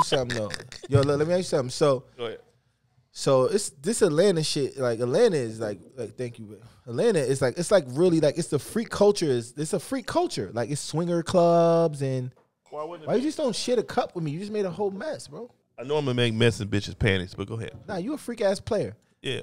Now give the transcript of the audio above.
you something though. Yo, look, let me ask you something. So, so it's this Atlanta shit. Like Atlanta is like, like thank you. but Atlanta is like it's like really like it's the freak culture. Is it's a freak culture. Like it's swinger clubs and Why why you just don't shit a cup with me? You just made a whole mess, bro. I know I'm gonna make mess and bitches' panties, but go ahead. Nah, you a freak ass player. Yeah.